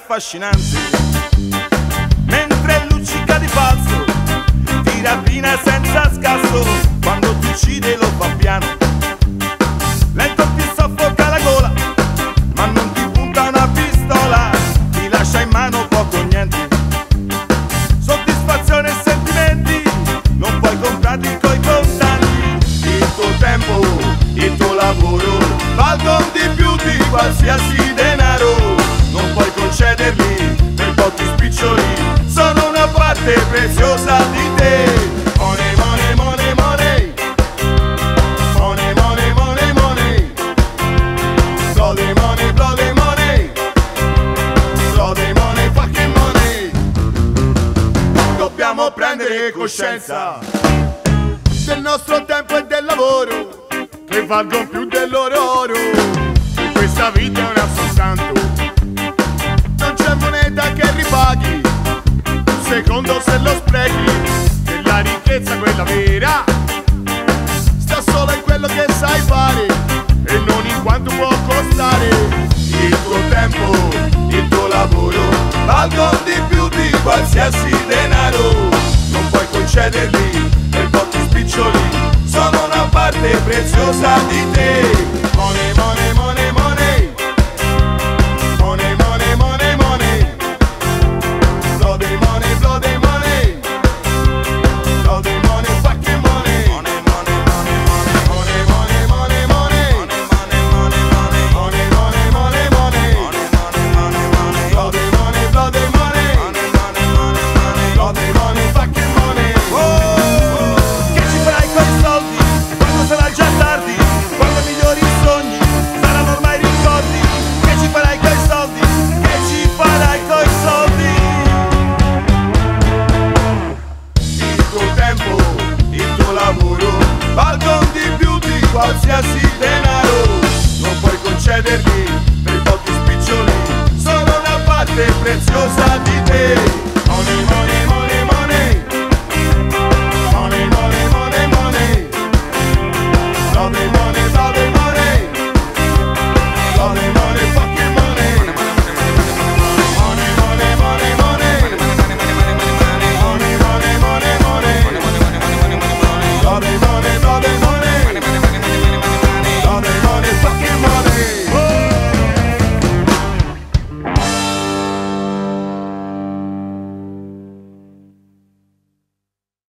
affascinanti. Mentre luccica di falso Ti rapina senza scasso Quando ti uccide lo fa piano. Lento ti soffoca la gola Ma non ti punta una pistola Ti lascia in mano poco niente parte preziosa di te. Money, money, money, money Money, money, money, money Dobbiamo prendere coscienza Del nostro tempo e del lavoro Che valgono più del oro questa vita è un soltanto ricchezza quella vera. Sta solo in quello che sai fare E non in quanto può costare. Il tuo tempo, il tuo lavoro Valgono di più di qualsiasi denaro. Non puoi concederli per pochi spiccioli Sono una parte preziosa di te. Money, money,